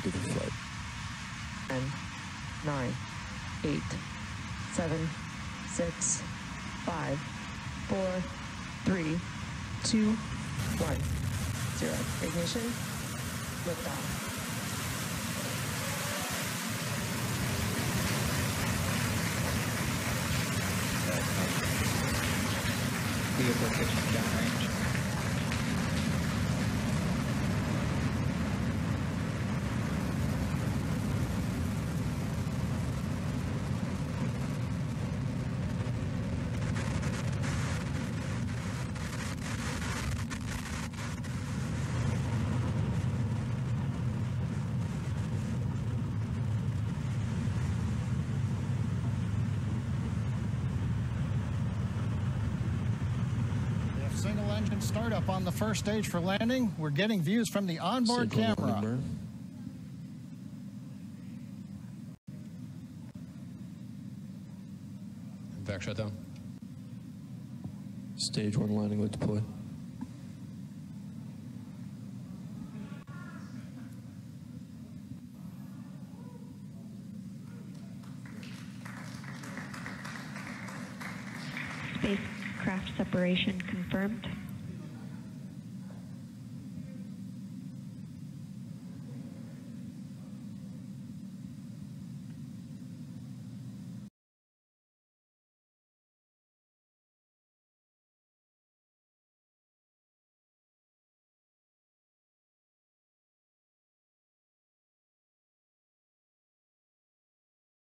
stick of the flight. 10, 9, 8, 7, 6, 5, 4, 3, 2, 1, 0. Ignition. Liftoff. Vehicle pitching downrange. Single engine startup on the first stage for landing. We're getting views from the onboard Signal camera. number. Vac shutdown. Stage one landing light deploy. Spacecraft separation confirmed.